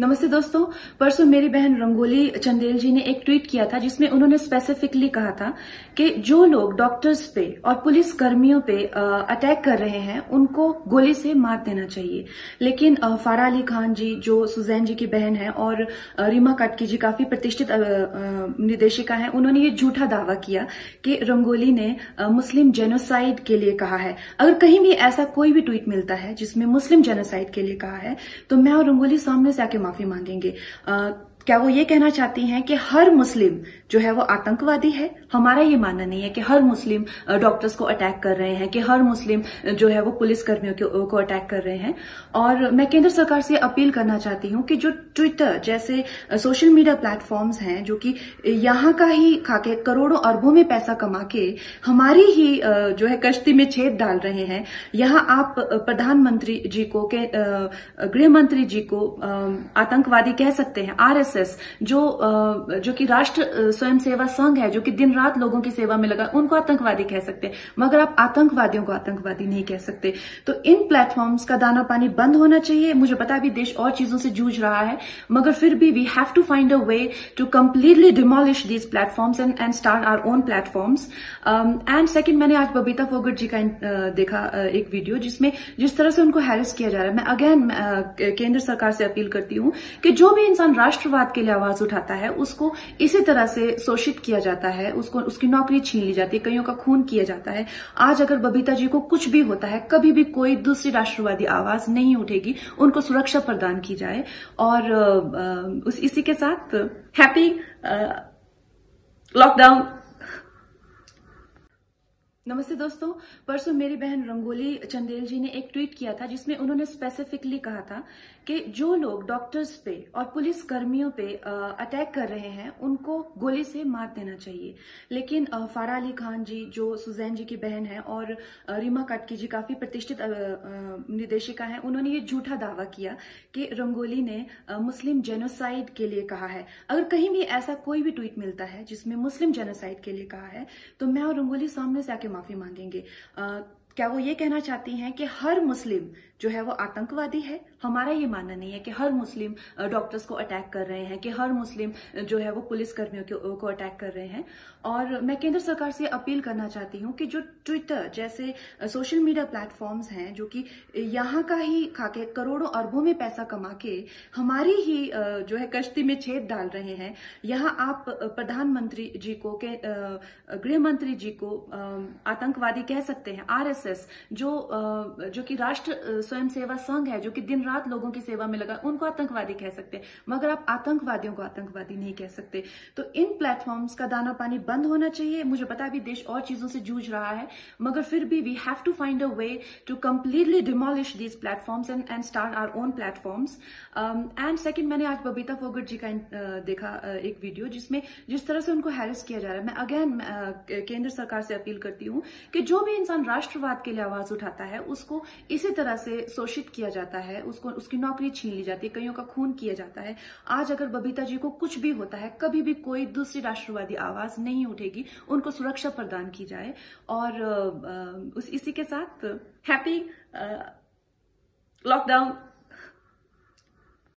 नमस्ते दोस्तों, परसों मेरी बहन रंगोली चंदेल जी ने एक ट्वीट किया था जिसमें उन्होंने स्पेसिफिकली कहा था कि जो लोग डॉक्टर्स पे और पुलिस कर्मियों पे अटैक कर रहे हैं, उनको गोली से मार देना चाहिए। लेकिन फारा अली खान जी, जो सुजैन जी की बहन है और रीमा काटकी जी काफ़ी प्रतिष्ठित निर्देशिका है, उन्होंने ये झूठा दावा किया कि रंगोली ने मुस्लिम जेनोसाइड के लिए कहा है। अगर कहीं भी ऐसा कोई भी ट्वीट मिलता है जिसमें मुस्लिम जेनोसाइड के लिए कहा है तो मैं और रंगोली सामने से आके माफ़ी मांगेंगे। क्या वो ये कहना चाहती हैं कि हर मुस्लिम जो है वो आतंकवादी है? हमारा ये मानना नहीं है कि हर मुस्लिम डॉक्टर्स को अटैक कर रहे हैं, कि हर मुस्लिम जो है वो पुलिस कर्मियों को अटैक कर रहे हैं। और मैं केंद्र सरकार से अपील करना चाहती हूँ कि जो ट्विटर जैसे सोशल मीडिया प्लेटफॉर्म्स हैं, जो कि यहाँ का ही खाके करोड़ों अरबों में पैसा कमा के हमारी ही जो है कश्ती में छेद डाल रहे हैं, यहाँ आप प्रधानमंत्री जी को के गृह मंत्री जी को आतंकवादी कह सकते हैं आरएसएस आरएसएस जो जो कि राष्ट्र स्वयं सेवा संघ है, जो कि दिन रात लोगों की सेवा में लगा, उनको आतंकवादी कह सकते हैं, मगर आप आतंकवादियों को आतंकवादी नहीं कह सकते। तो इन प्लेटफॉर्म्स का दाना पानी बंद होना चाहिए। मुझे पता है अभी देश और चीज़ों से जूझ रहा है, मगर फिर भी we have to find a way to completely demolish these platforms and and start our own platforms and second मैंने आज बबीता फोगट जी का देखा एक वीडियो जिसमें, जिस तरह से उनको हैरेस किया जा रहा है। मैं अगेन केंद्र सरकार से अपील करती हूँ कि जो भी इंसान राष्ट्रवाद बात के लिए आवाज़ उठाता है, उसको इसी तरह से शोषित किया जाता है, उसको, उसकी नौकरी छीन ली जाती है, कईयों का खून किया जाता है। आज अगर बबीता जी को कुछ भी होता है, कभी भी कोई दूसरी राष्ट्रवादी आवाज़ नहीं उठेगी, उनको सुरक्षा प्रदान की जाए और उस, इसी के साथ हैप्पी लॉकडाउन नमस्ते दोस्तों, परसों मेरी बहन रंगोली चंदेल जी ने एक ट्वीट किया था जिसमें उन्होंने स्पेसिफिकली कहा था कि जो लोग डॉक्टर्स पे और पुलिस कर्मियों पे अटैक कर रहे हैं, उनको गोली से मार देना चाहिए। लेकिन फारा अली खान जी, जो सुजैन जी की बहन है और रीमा काटकी जी काफ़ी प्रतिष्ठित निर्देशिका है, उन्होंने ये झूठा दावा किया कि रंगोली ने मुस्लिम जेनोसाइड के लिए कहा है। अगर कहीं भी ऐसा कोई भी ट्वीट मिलता है जिसमें मुस्लिम जेनोसाइड के लिए कहा है तो मैं और रंगोली सामने से आके माफ़ी मांगेंगे। क्या वो ये कहना चाहती हैं कि हर मुस्लिम जो है वो आतंकवादी है। हमारा ये मानना नहीं है कि हर मुस्लिम डॉक्टर्स को अटैक कर रहे हैं, कि हर मुस्लिम जो है वो पुलिस कर्मियों को अटैक कर रहे हैं। और मैं केंद्र सरकार से अपील करना चाहती हूँ कि जो ट्विटर जैसे सोशल मीडिया प्लेटफॉर्म्स हैं, जो कि यहाँ का ही खाके करोड़ों अरबों में पैसा कमा के हमारी ही जो है कश्ती में छेद डाल रहे हैं, यहाँ आप प्रधानमंत्री जी को के जी को आतंकवादी कह सकते हैं। आरएसएस जो जो कि राष्ट्र स्वयं सेवा संघ है, जो कि दिन रात लोगों की सेवा में लगा, उनको आतंकवादी कह सकते हैं, मगर आप आतंकवादियों को आतंकवादी नहीं कह सकते। तो इन प्लेटफॉर्म्स का दाना पानी बंद होना चाहिए। मुझे पता है अभी देश और चीज़ों से जूझ रहा है, मगर फिर भी we have to find a way to completely demolish these platforms and and start our own platforms and second मैंने आज बबीता फोगट जी का देखा एक वीडियो जिसमें जिस तरह से उनको हैरेस किया जा रहा है। मैं अगेन केंद्र सरकार से अपील करती हूँ कि जो भी इंसान राष्ट्रवाद के लिए आवाज़ उठाता है, उसको इसी तरह शोषित किया जाता है, उसको, उसकी नौकरी छीन ली जाती है, कईयों का खून किया जाता है। आज अगर बबीता जी को कुछ भी होता है, कभी भी कोई दूसरी राष्ट्रवादी आवाज़ नहीं उठेगी, उनको सुरक्षा प्रदान की जाए और उस, इसी के साथ हैप्पी लॉकडाउन